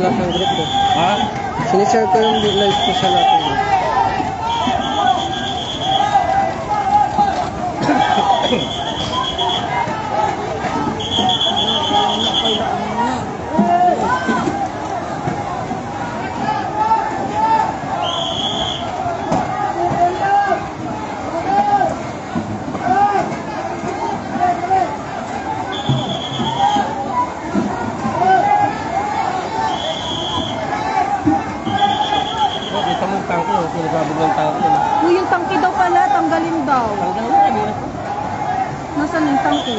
la daw. Nasaan yung tangko?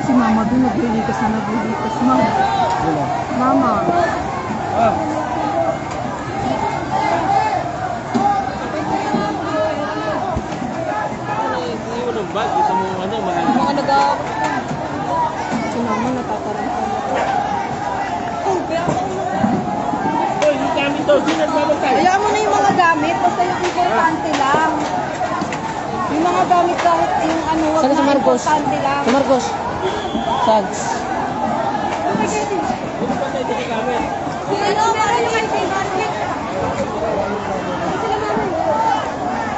Si mama doon naglilikas na naglilikas. Mama. Mama. Ah. Si mama natataranta na to. Hoy, yung gamit daw, di nagbabantay. Hayaan mo na yung mga gamit, basta yung importante lang. Yung mga gamit kahit yung ano, wag Saan si na Marcos? importante lang. Si Marcos. Sags. Ano, meron yung IT.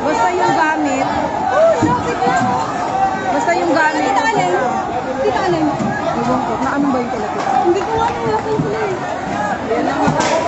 Basta yung gamit. Basta yung gamit. Tita Allen. Ewan ko. Na ano ba yung talaga? Hindi ko nga nangyakin sila eh. Yan ang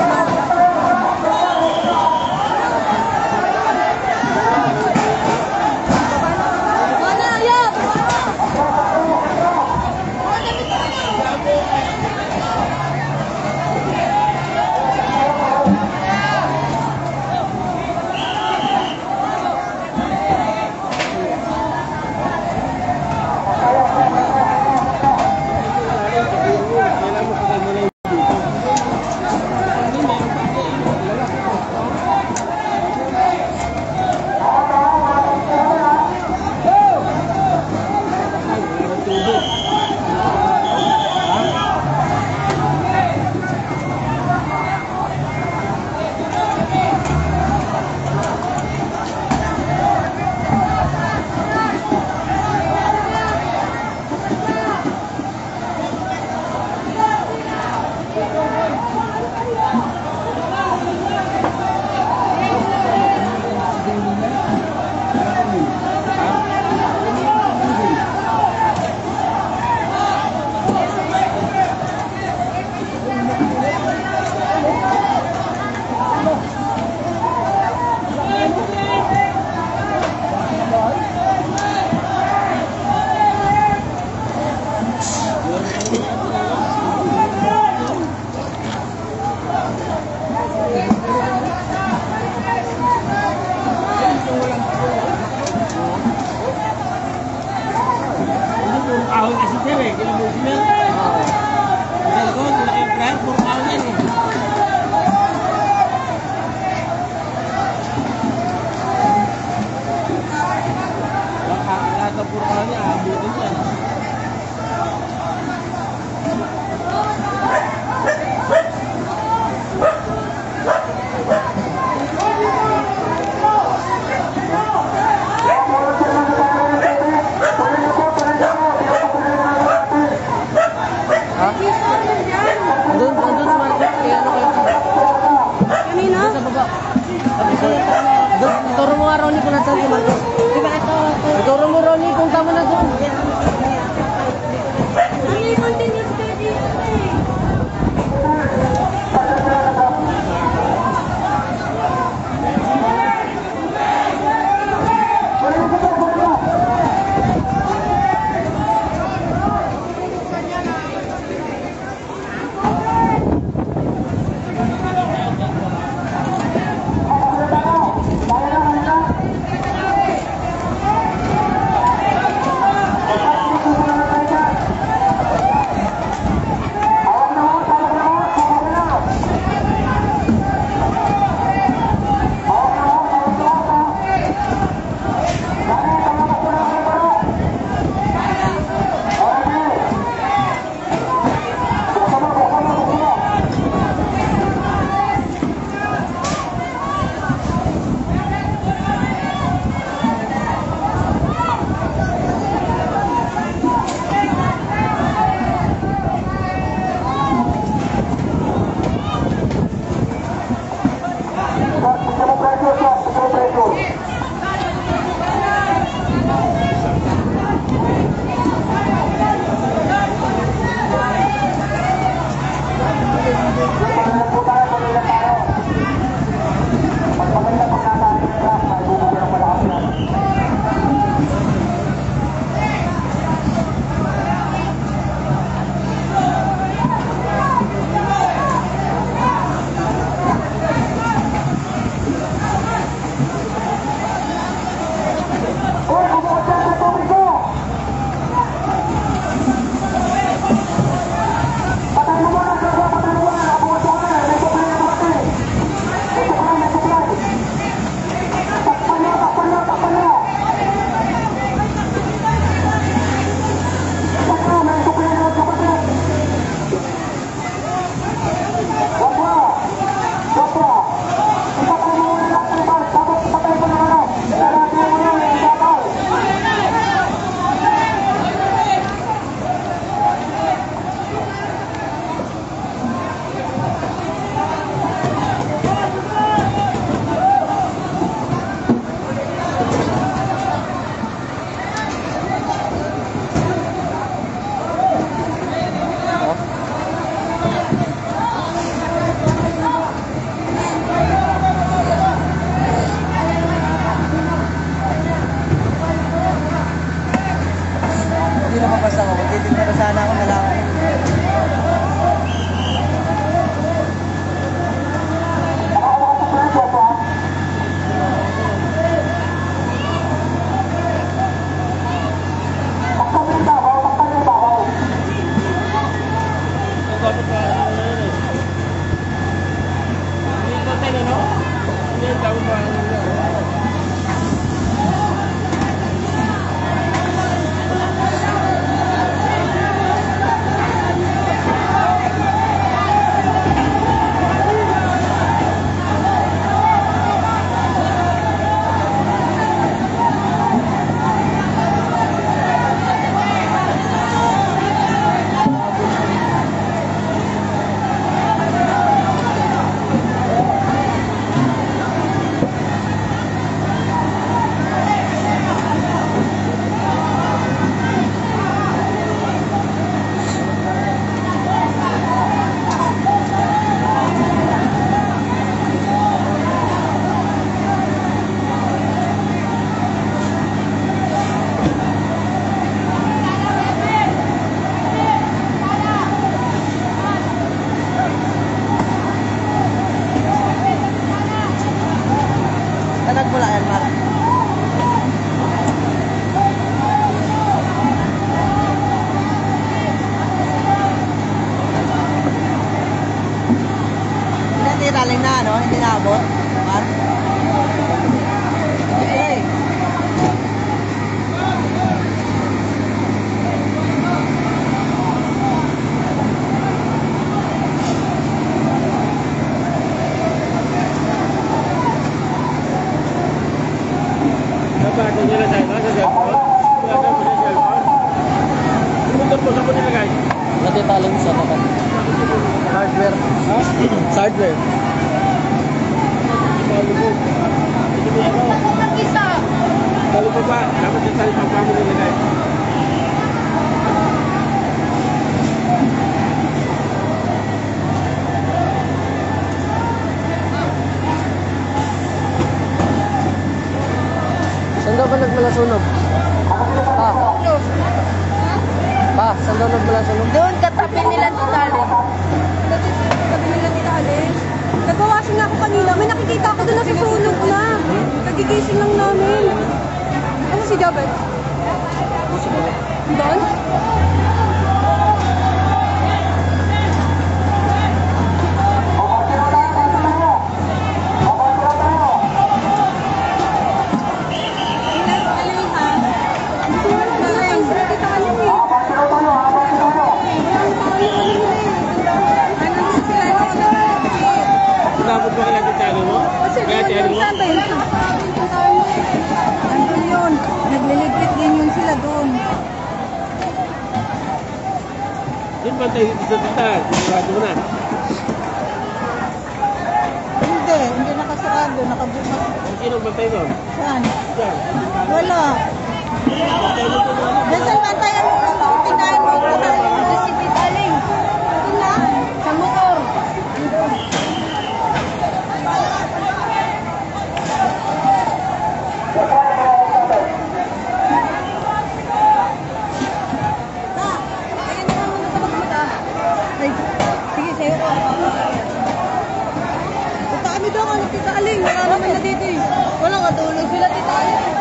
Aling, wala na dito eh. Walang katulog sila, tita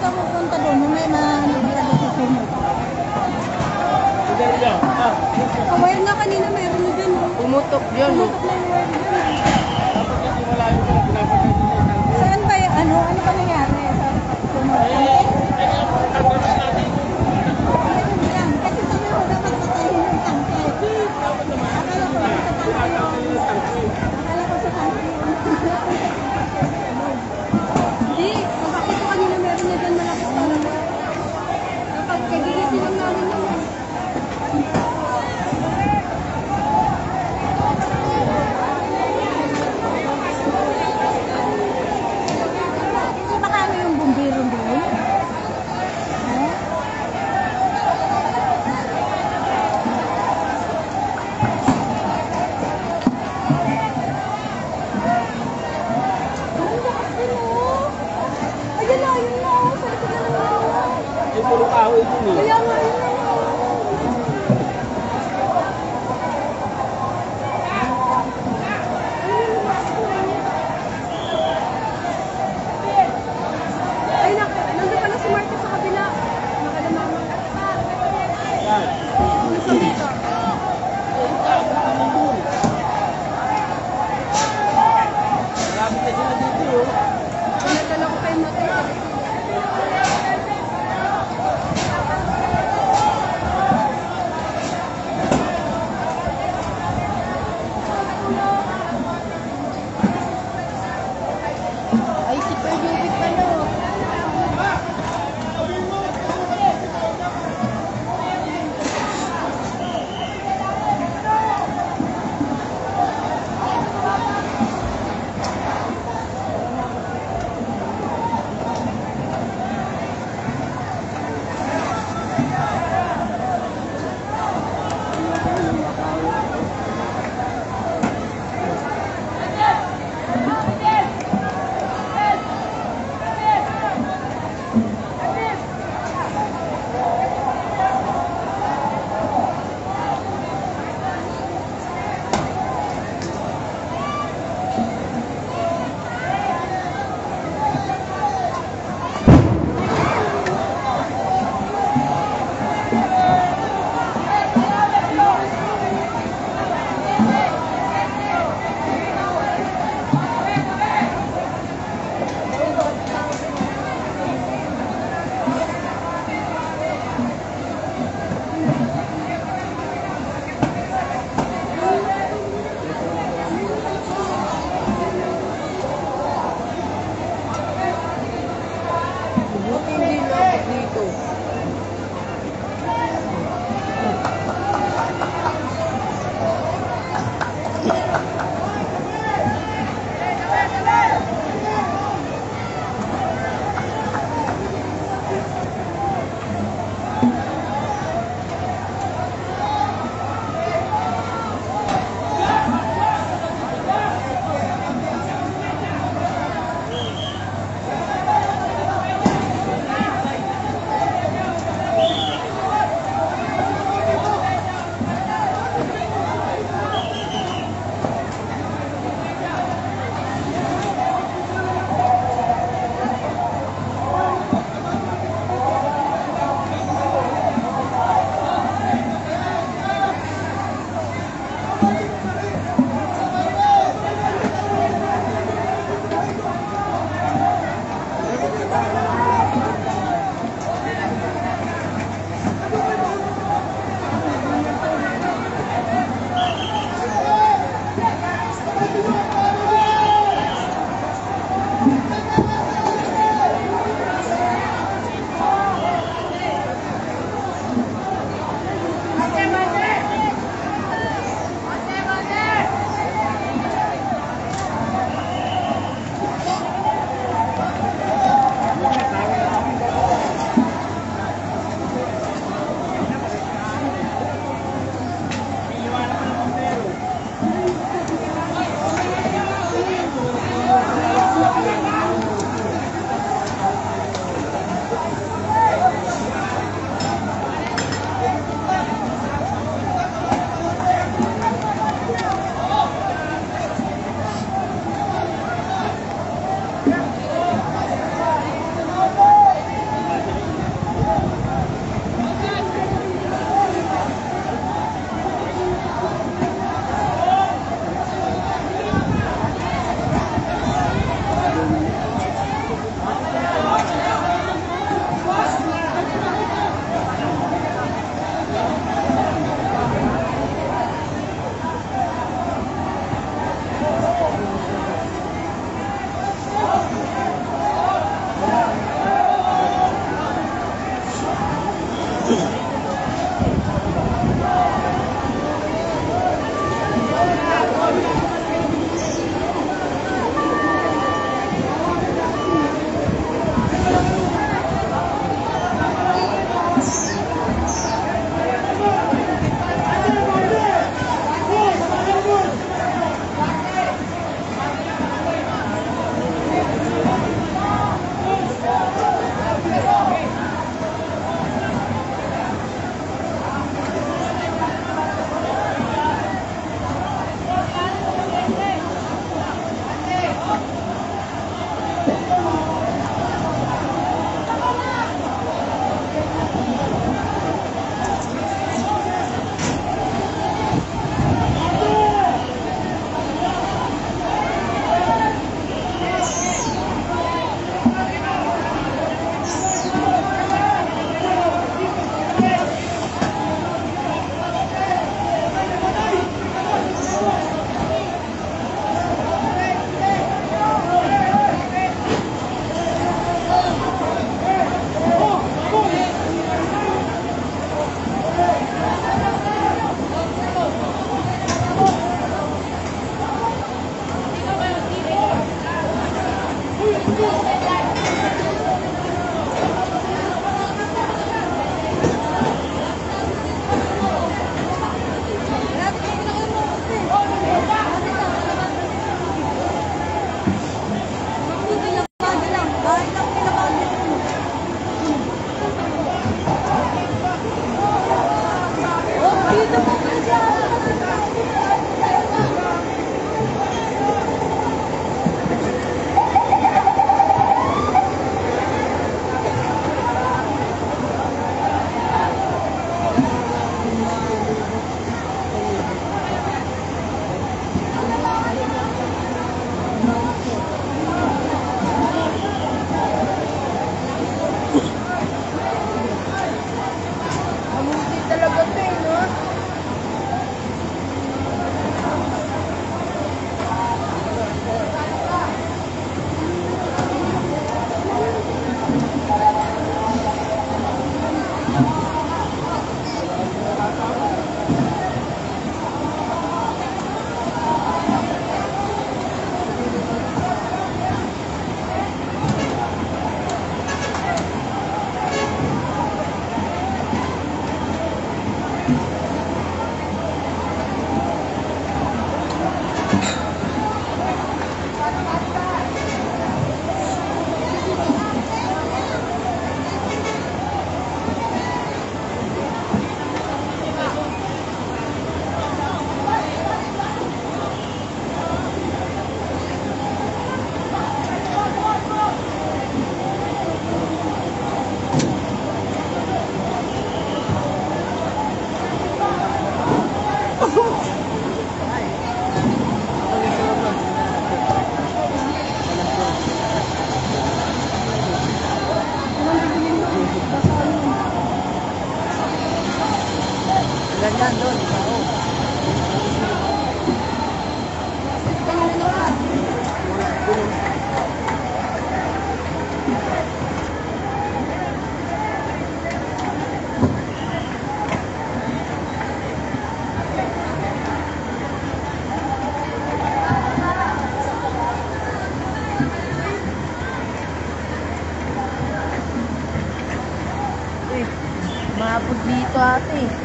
ka pupunta doon, may managbihan sa sumo. Aware ah, nga kanina, meron na dyan. oh. Pumutok yun. oh. Pumutok na yung wire dyan. Saan ba yung ano? Ano ba nangyari? Sa sumo? Mabot dito ate.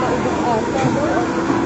哦，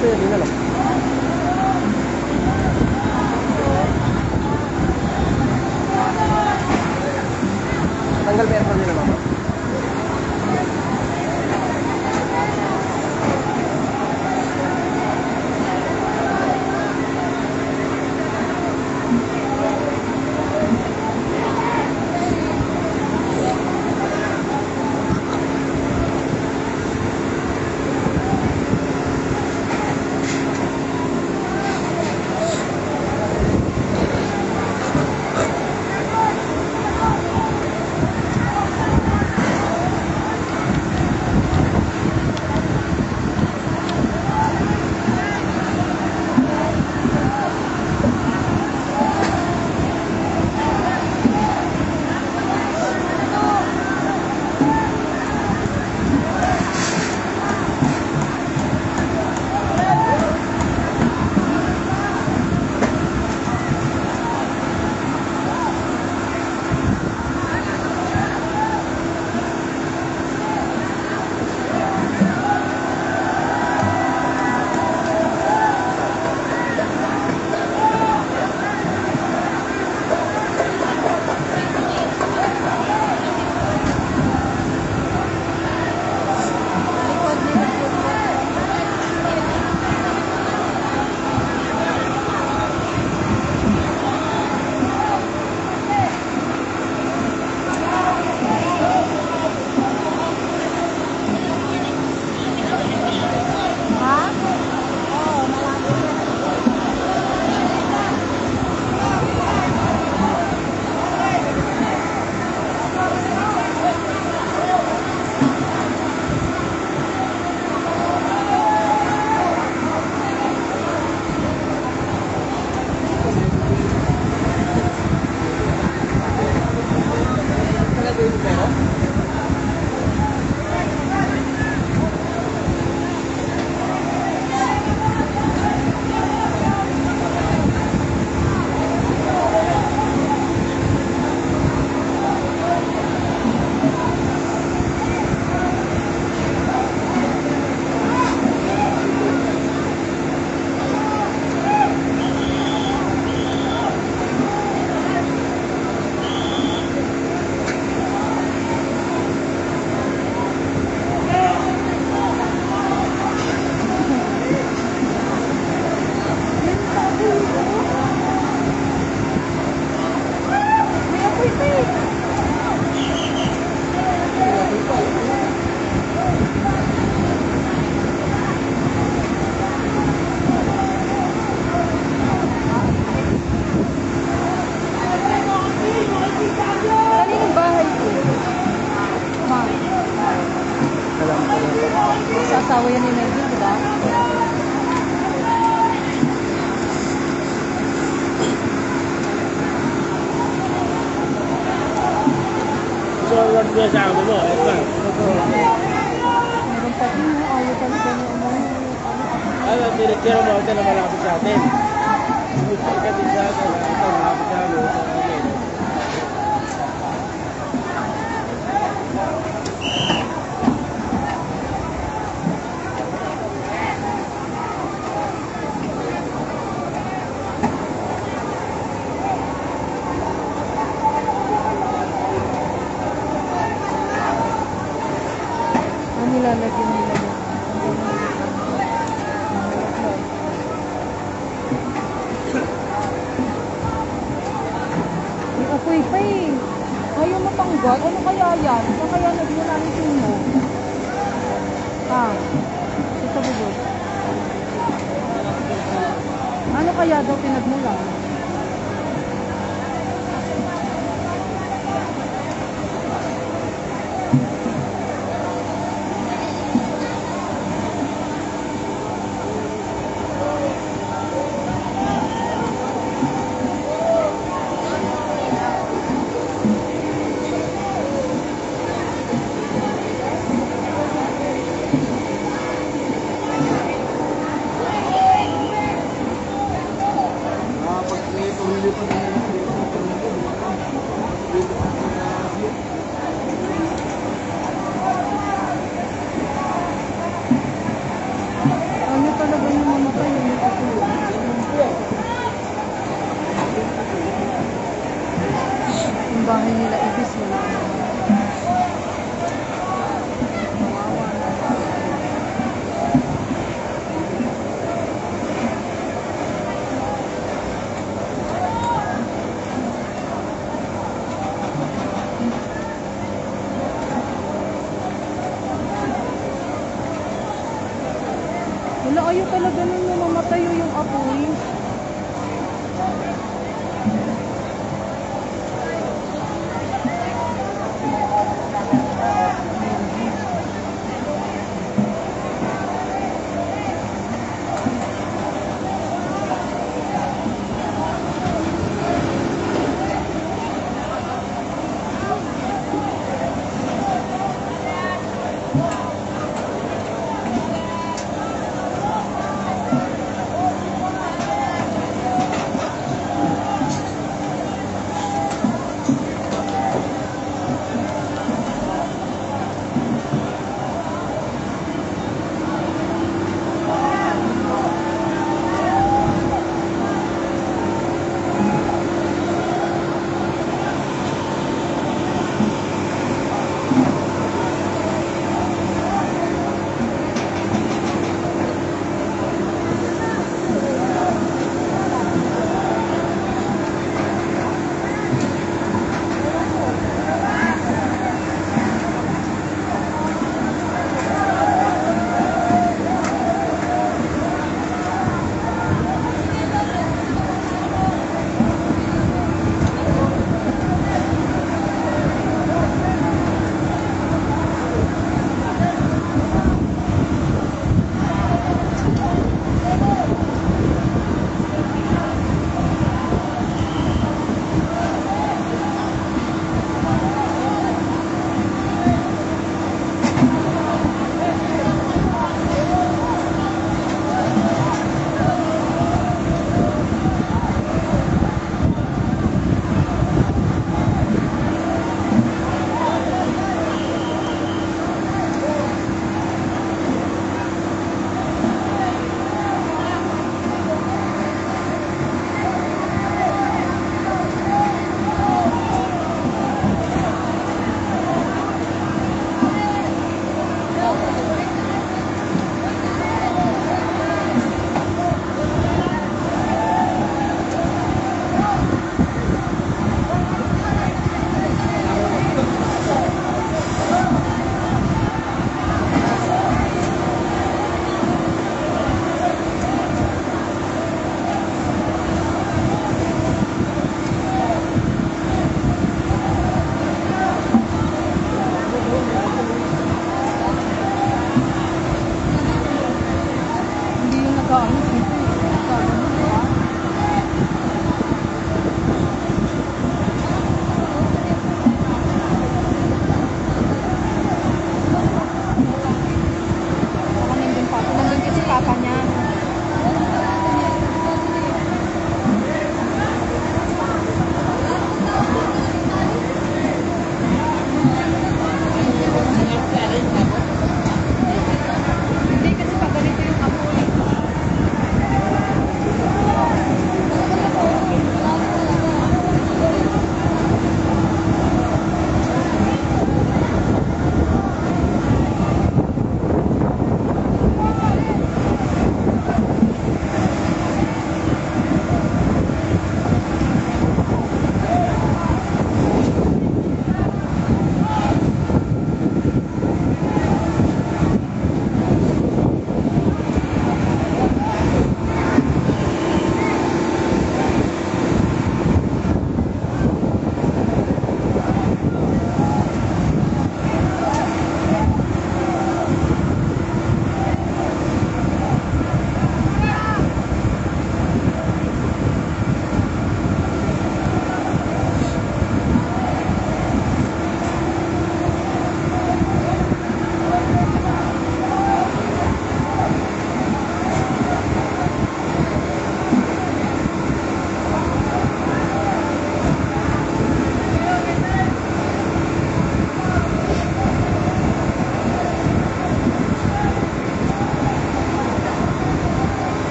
சரி நீங்களும் தங்கள் பேர்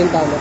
rentable.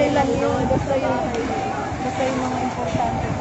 okay lang yun. Basta yung, basta yung mga importante.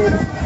Thank you.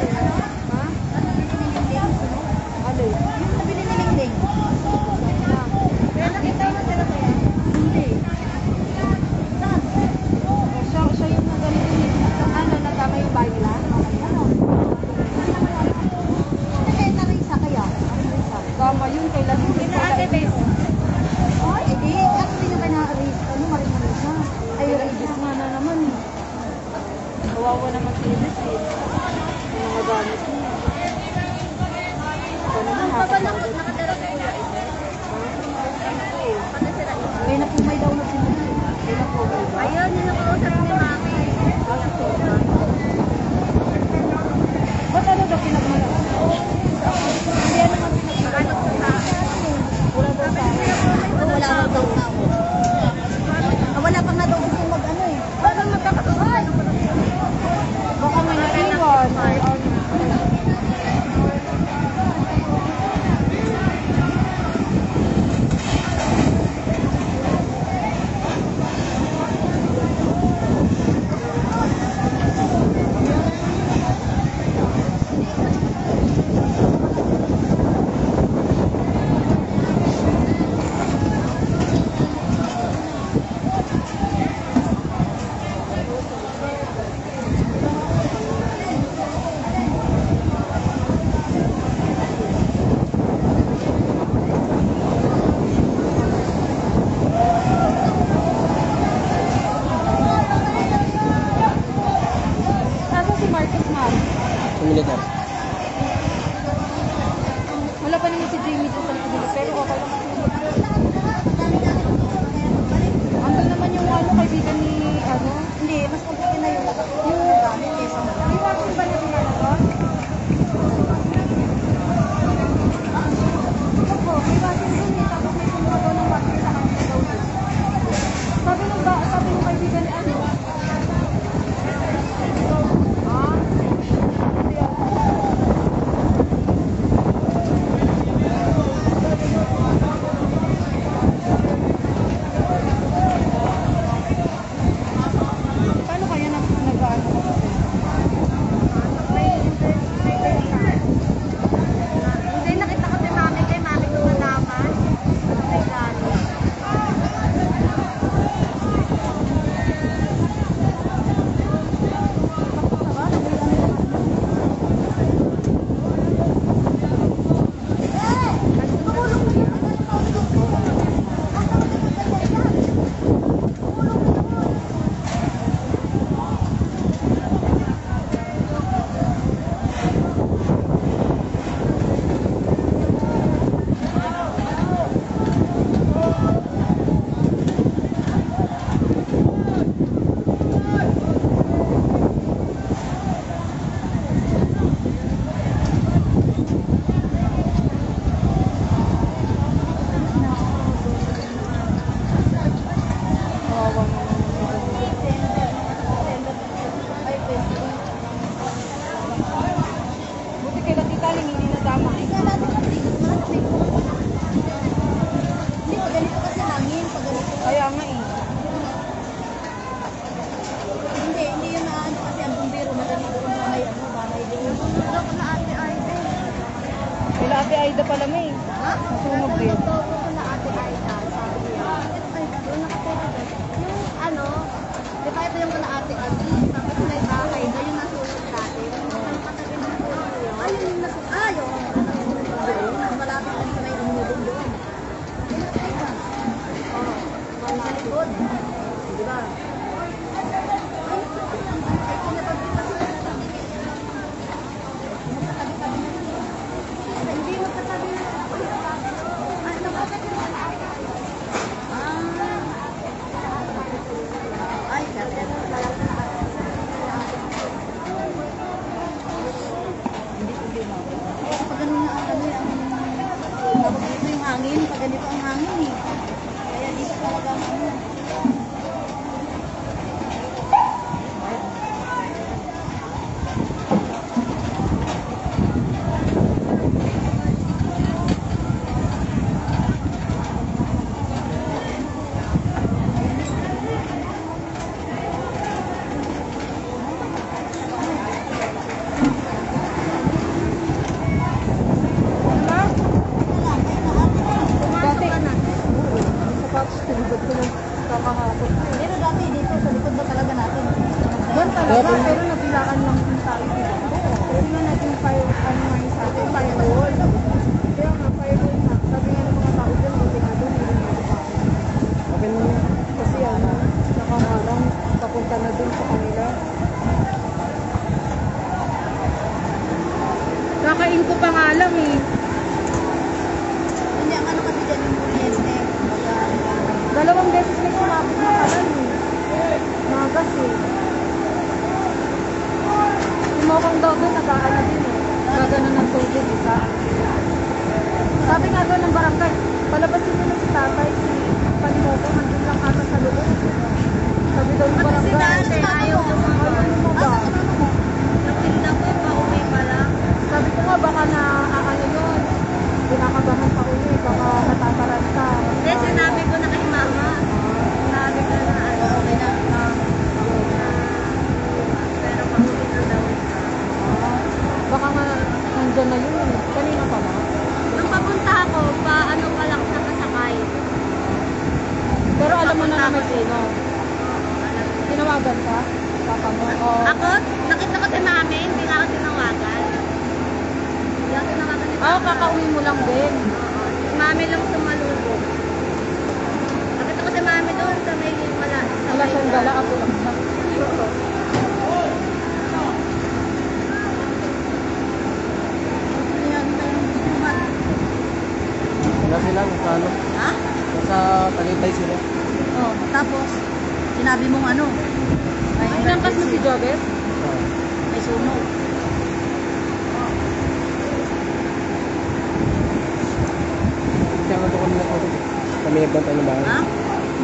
kami nagbantay ng bahay. Ha?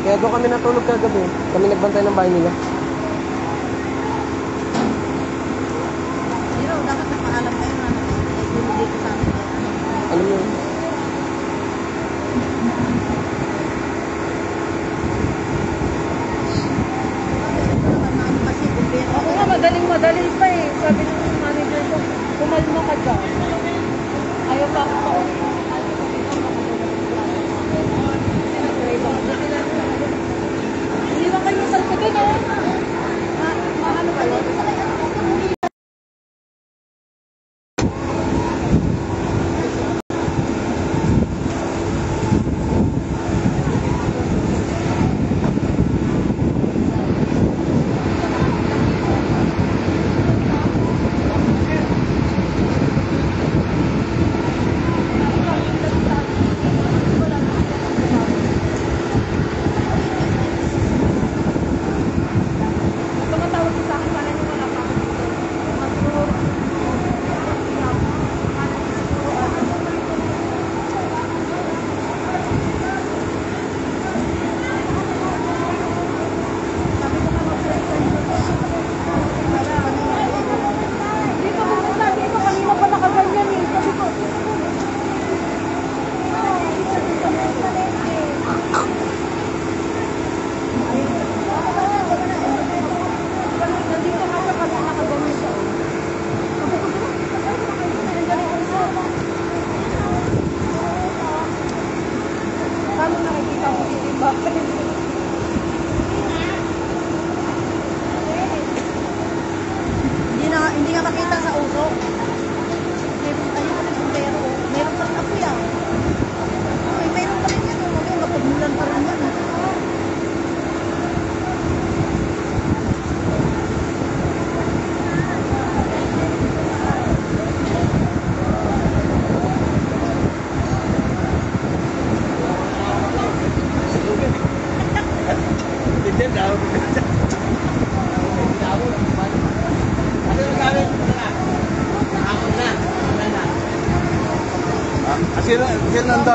Kaya doon kami natulog kagabi. Kami nagbantay ng bahay nila.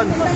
done.